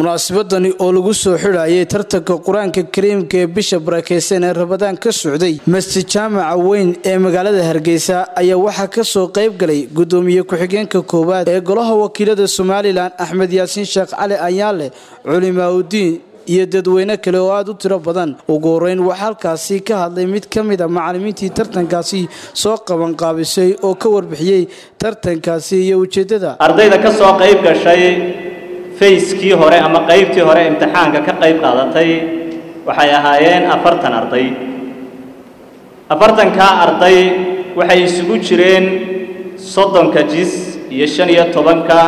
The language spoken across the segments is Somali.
munaasabadani oo lagu soo xidhayay tartanka qur'aanka kariimka ee bisha barakeysan ee rabadaan ka socday masjid jaamaca weyn ee magaalada hargeysa ayaa waxaa ka soo qayb galay gudoomiye ku-xigeenka koowaad ee golaha wakiilada somalilan axmed yaasiin sheekh cali ayaale culimaaudiin iyo dadweyne kale oo aada u tiro badan. Ugu horeyn waxaa halkaasi ka hadlay mid ka mid a macalimiintii tartankaasi soo qabanqaabisay oo ka warbixiyey tartankaasi iyo ujeeddada. Ardayda ka soo qayb gashay fayskii hore ama qaybtii hore imtixaanka ka qayb qaadatay waxay ahaayeen afartan arday. Afartankaa arday waxay isugu jireen soddonka jis iyo shan iyo tobanka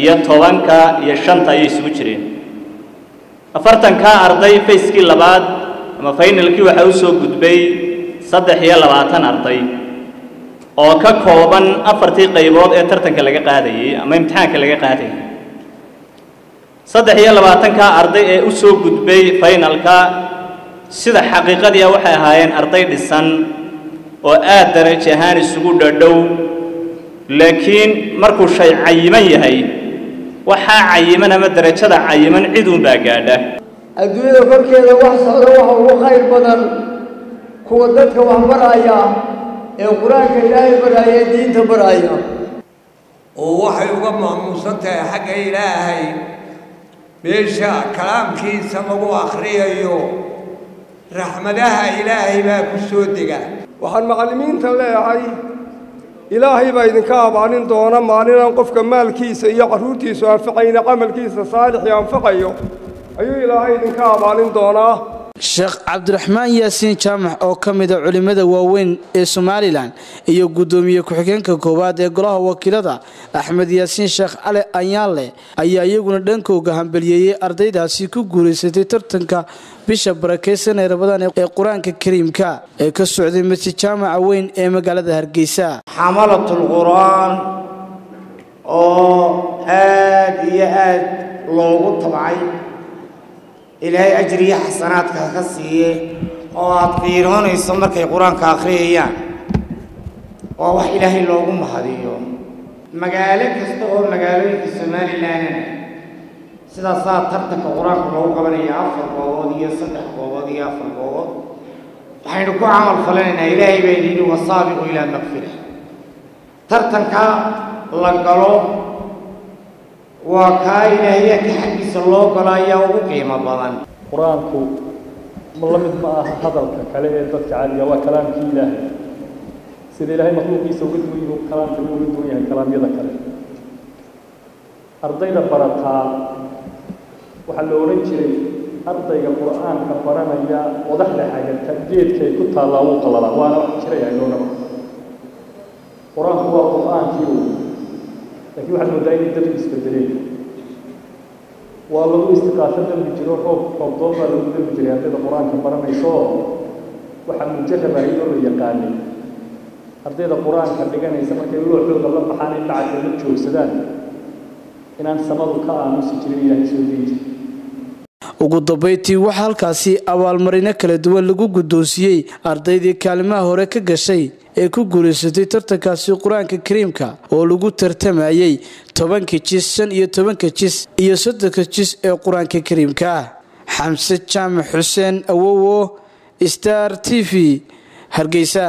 iyo tobanka iyo shanta ayay isugu jireen. Afartankaa arday fayskii labaad ama faynalkii waxaa u soo gudbay saddex iyo labaatan arday oo ka kooban afartii qaybood ee tartanka laga qaadayey ama imtixaanka laga qaadayay saddex iyo labaatankaa arday ee u soo gudbay faynalka sida xaqiiqadii ah waxay ahaayeen arday dhisan oo aad darajo ahaan isugu dhadhow laakiin markuu shay cayiman yahay waxaa cayiman ama darajada cayiman ciduunbaa gaadha. Adduunyada korkeeda wax socda waxa ugu khayr badan kuwa dadka wax baraya ee qur'aanka ilaahay baraya ee diinta baraya. Oo waxay uga maamuusan tahay xagga ilaahay بيشا كلام كيسا مغو أخرية يو. رحمة لها إلهي ما كسودك وحن معلمين تلاعي إلهي با إذن كاب عنين دونا معنين أنقف كمال كيسا يقروتي سوانفقين عمل كيسا صالح ينفقه أيو إلهي إذن كاب عنين دونا؟ Sheekh cabdiraxmaan yaasiin jaamac oo ka mida culimmada waaweyn ee somalilan iyo guddoomiye ku-xigeenka koowaad ee golaha wakiilada axmed yaasiin sheekh cali ayaanle ayaa iyaguna dhankooga hambaliyeeyey ardaydaasi ku guulaysatay tartanka bisha barakeysan ee rabadaan ee qur'aanka kariimka ee ka socday masjid jaamaca weyn ee magaalada hargeysa. Xamalatul qur'aan oo aad iyo aad loogu tabcay ilaahay ajriyo xasanaadka ka siiye oo aad qiiroonayso markay qur'aanka akhriyayaan waa wax ilaahay loogu mahadiyo. Magaalo kasta oo magaalooyinka somalilanana sidaasaa tartanka qur'aanka loogu qabanaya afar goobood iyo saddex goobood iyo afar goobood waxaynu ku camal falanaynaa ilaahay baa yidhi wasaabiqu ilaa makfira tartanka la galo waa kaa ilaahyaadka xaggiisa loo galo ayaa ugu qiimo badan. Qur'aanku la mid ma aha hadalka kale ee dadka caadiga waa kalaamkii ilaahay. Sida ilaahay makhluuqiisa uga duwan kalaamka uga duwan yahay kalaamyada kale. Ardayda barataa waxaa la odhan jiray ardayga qur'aanka baranaya odaxda xagata geedkay ku taallaa wuu qalala waana wax jiraya loonaba qur'aanku waa qur'aankii waxaad moodaa inay dadku isbedeleen waa lagu istiqaafo dambi jiro roob roobdoon baa lagu dambi jiray ardayda qur-aanka baranayso waxaa mujarab ahayd oo la yaqaanay ardayda qur-aanka dhiganaysa markay looxooda la baxaan in bacadka la joogsadaan inaan samadu ka aamusi jirin ilaahay soo deyi jiri ugu dambayntii waxaa halkaasi abaalmarino kala duwan lagu guddoonsiiyey ardaydii kaalimaha hore ka gashay ee ku guulaysatay tartankaasi qur'aanka kariimka oo lagu tartamayey tobanka jis shan iyo tobanka jis iyo soddonka jis ee qur'aanka kariimka. Xamse jaamac xuseen awowo star t v. Hargeysa